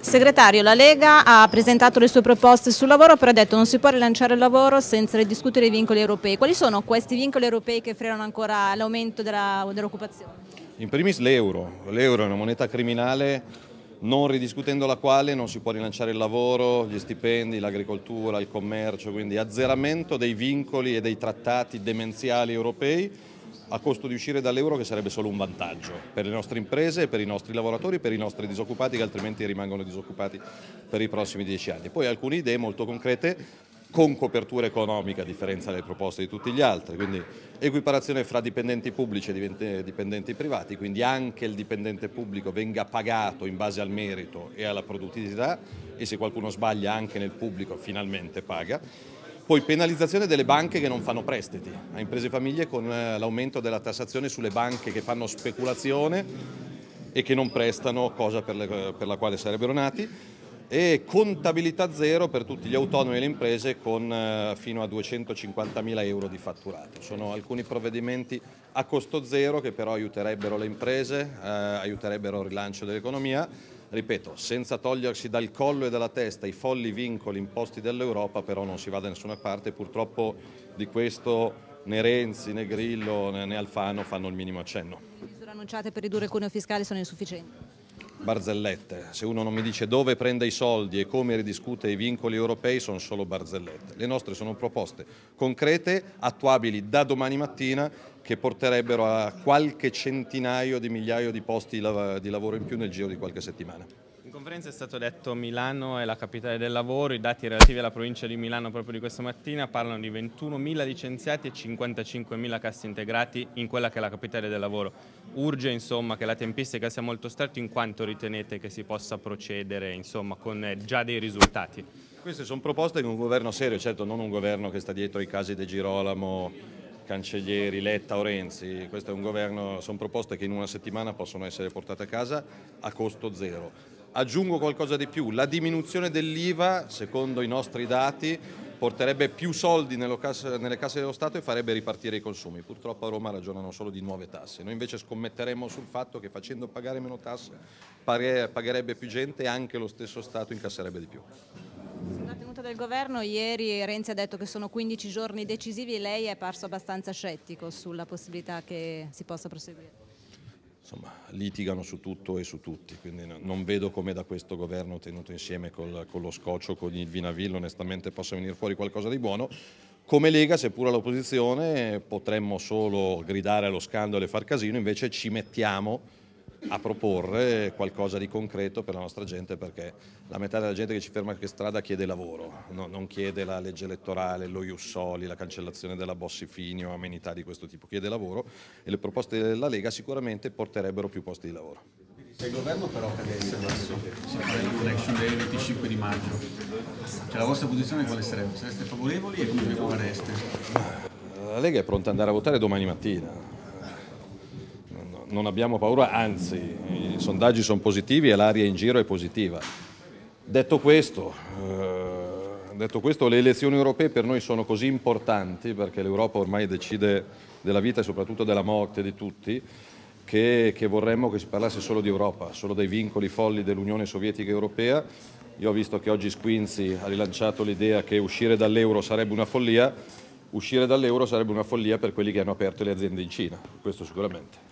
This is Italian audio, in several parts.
Segretario, la Lega ha presentato le sue proposte sul lavoro, però ha detto che non si può rilanciare il lavoro senza ridiscutere i vincoli europei. Quali sono questi vincoli europei che frenano ancora l'aumento dell'occupazione? In primis l'euro. L'euro è una moneta criminale non ridiscutendo la quale non si può rilanciare il lavoro, gli stipendi, l'agricoltura, il commercio, quindi azzeramento dei vincoli e dei trattati demenziali europei a costo di uscire dall'euro che sarebbe solo un vantaggio per le nostre imprese, per i nostri lavoratori, per i nostri disoccupati che altrimenti rimangono disoccupati per i prossimi dieci anni. Poi alcune idee molto concrete con copertura economica a differenza delle proposte di tutti gli altri, quindi equiparazione fra dipendenti pubblici e dipendenti privati, quindi anche il dipendente pubblico venga pagato in base al merito e alla produttività e se qualcuno sbaglia anche nel pubblico finalmente paga poi penalizzazione delle banche che non fanno prestiti a imprese e famiglie con eh, l'aumento della tassazione sulle banche che fanno speculazione e che non prestano, cosa per, le, per la quale sarebbero nati, e contabilità zero per tutti gli autonomi e le imprese con eh, fino a 250 mila euro di fatturato. Sono alcuni provvedimenti a costo zero che però aiuterebbero le imprese, eh, aiuterebbero il rilancio dell'economia ripeto, senza togliersi dal collo e dalla testa i folli vincoli imposti dall'Europa, però non si va da nessuna parte, purtroppo di questo né Renzi, né Grillo, né Alfano fanno il minimo accenno. Le misure annunciate per ridurre il cuneo fiscale sono insufficienti? Barzellette. Se uno non mi dice dove prende i soldi e come ridiscute i vincoli europei sono solo barzellette. Le nostre sono proposte concrete, attuabili da domani mattina che porterebbero a qualche centinaio di migliaio di posti di lavoro in più nel giro di qualche settimana. Conferenza è stato detto Milano è la capitale del lavoro, i dati relativi alla provincia di Milano proprio di questa mattina parlano di 21.000 licenziati e 55.000 cassi integrati in quella che è la capitale del lavoro. Urge insomma che la tempistica sia molto stretta in quanto ritenete che si possa procedere insomma, con eh, già dei risultati? Queste sono proposte di un governo serio, certo non un governo che sta dietro i casi di Girolamo Cancellieri, Letta o Renzi, questo è un governo, sono proposte che in una settimana possono essere portate a casa a costo zero. Aggiungo qualcosa di più, la diminuzione dell'IVA, secondo i nostri dati, porterebbe più soldi nelle casse dello Stato e farebbe ripartire i consumi. Purtroppo a Roma ragionano solo di nuove tasse. Noi invece scommetteremmo sul fatto che facendo pagare meno tasse pagherebbe più gente e anche lo stesso Stato incasserebbe di più. Sulla tenuta del governo, ieri Renzi ha detto che sono 15 giorni decisivi e lei è parso abbastanza scettico sulla possibilità che si possa proseguire. Insomma, litigano su tutto e su tutti, quindi non vedo come da questo governo tenuto insieme col, con lo scoccio, con il Vinaville, onestamente possa venire fuori qualcosa di buono. Come Lega, seppur all'opposizione, potremmo solo gridare allo scandalo e far casino, invece ci mettiamo a proporre qualcosa di concreto per la nostra gente perché la metà della gente che ci ferma in strada chiede lavoro, no, non chiede la legge elettorale, lo Jussoli, la cancellazione della Bossi-Fini o amenità di questo tipo, chiede lavoro e le proposte della Lega sicuramente porterebbero più posti di lavoro. Se il governo però cadesse verso l'election del 25 di maggio, cioè la vostra posizione quale sarebbe? Sareste favorevoli e come fareste? La Lega è pronta ad andare a votare domani mattina non abbiamo paura, anzi i sondaggi sono positivi e l'aria in giro è positiva. Detto questo, eh, detto questo, le elezioni europee per noi sono così importanti perché l'Europa ormai decide della vita e soprattutto della morte di tutti che, che vorremmo che si parlasse solo di Europa, solo dei vincoli folli dell'Unione Sovietica Europea. Io ho visto che oggi Squinzi ha rilanciato l'idea che uscire dall'euro sarebbe una follia, uscire dall'euro sarebbe una follia per quelli che hanno aperto le aziende in Cina, questo sicuramente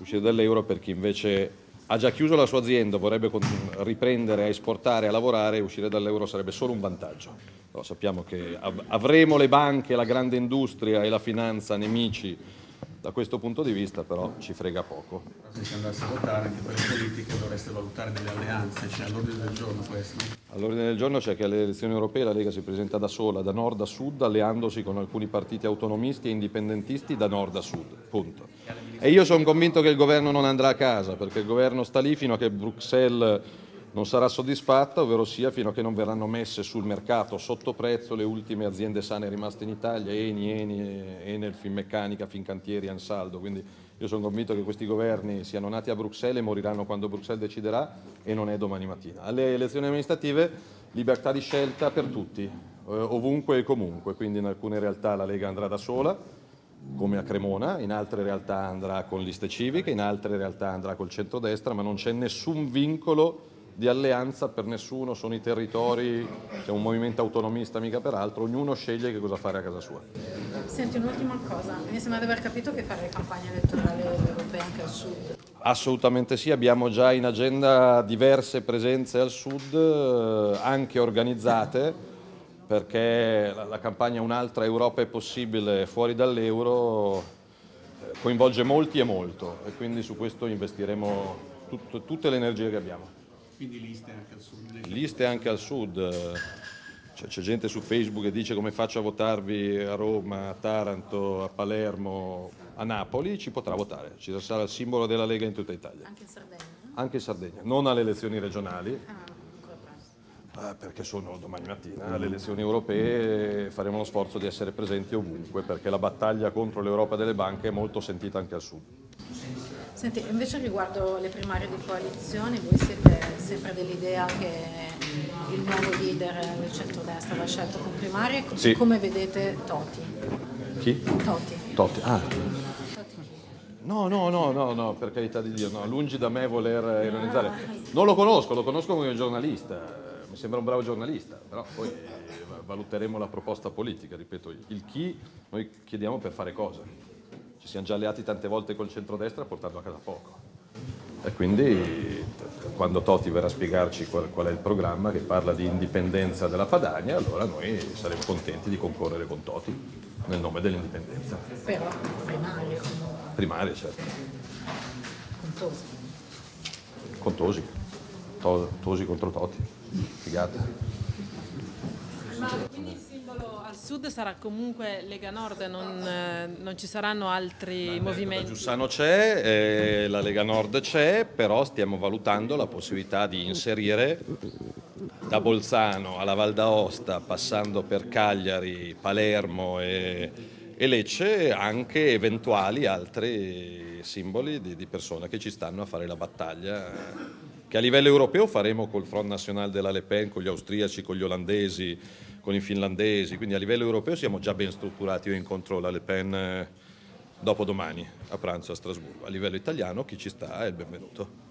uscire dall'euro per chi invece ha già chiuso la sua azienda, vorrebbe riprendere a esportare, a lavorare, uscire dall'euro sarebbe solo un vantaggio. Però sappiamo che avremo le banche, la grande industria e la finanza nemici da questo punto di vista però ci frega poco. Se si andasse a votare anche per le politiche dovreste valutare delle alleanze, c'è all'ordine del giorno questo? All'ordine del giorno c'è che alle elezioni europee la Lega si presenta da sola, da nord a sud, alleandosi con alcuni partiti autonomisti e indipendentisti da nord a sud, punto. E io sono convinto che il governo non andrà a casa, perché il governo sta lì fino a che Bruxelles non sarà soddisfatta, ovvero sia fino a che non verranno messe sul mercato sotto prezzo le ultime aziende sane rimaste in Italia, Eni, Eni, Enel, Finmeccanica, Fincantieri, Ansaldo. Quindi io sono convinto che questi governi siano nati a Bruxelles e moriranno quando Bruxelles deciderà e non è domani mattina. Alle elezioni amministrative libertà di scelta per tutti, eh, ovunque e comunque, quindi in alcune realtà la Lega andrà da sola, come a Cremona, in altre realtà andrà con liste civiche, in altre realtà andrà col centrodestra, ma non c'è nessun vincolo di alleanza per nessuno, sono i territori, c'è un movimento autonomista mica per altro, ognuno sceglie che cosa fare a casa sua. Senti, un'ultima cosa, mi sembra di aver capito che fare campagna elettorale europea anche al sud. Assolutamente sì, abbiamo già in agenda diverse presenze al sud, eh, anche organizzate, perché la, la campagna Un'altra Europa è possibile fuori dall'euro eh, coinvolge molti e molto e quindi su questo investiremo tut, tutte le energie che abbiamo. Quindi liste anche al sud. Liste anche al sud. C'è, gente su Facebook che dice come faccio a votarvi a Roma, a Taranto, a Palermo, a Napoli, ci potrà votare. Ci sarà il simbolo della Lega in tutta Italia. Anche in Sardegna? Anche in Sardegna, non alle elezioni regionali. Ah, perché sono domani mattina alle elezioni europee faremo lo sforzo di essere presenti ovunque perché la battaglia contro l'Europa delle banche è molto sentita anche al sud. Senti, invece riguardo le primarie di coalizione, voi siete sempre dell'idea che il nuovo leader del centrodestra va scelto con primarie, Sì. come vedete Toti? Chi? Toti. Ah, Toti chi? No, no, no, no, no, per carità di Dio, no, lungi da me voler ironizzare. Non lo conosco, lo conosco come giornalista, mi sembra un bravo giornalista, però poi eh, valuteremo la proposta politica, ripeto, il chi noi chiediamo per fare cosa. Ci siamo già alleati tante volte col centrodestra portando a casa poco. E quindi quando Totti verrà a spiegarci qual, qual è il programma che parla di indipendenza della Padania, allora noi saremo contenti di concorrere con Totti nel nome dell'indipendenza. Però primarie comunque, Primaria, certo. con Tosi. To- Tosi contro Totti. Figata. Ma quindi il simbolo al sud sarà comunque Lega Nord, non, eh, non ci saranno altri La movimenti? Giussano c'è, eh, la Lega Nord c'è, però stiamo valutando la possibilità di inserire da Bolzano alla Val d'Aosta, passando per Cagliari, Palermo e, e Lecce, anche eventuali altri simboli di, di persone che ci stanno a fare la battaglia, eh, che a livello europeo faremo col Front National della Le Pen, con gli austriaci, con gli olandesi, con i finlandesi, quindi a livello europeo siamo già ben strutturati, io incontro la Le Pen eh, dopodomani a pranzo a Strasburgo. A livello italiano chi ci sta è il benvenuto.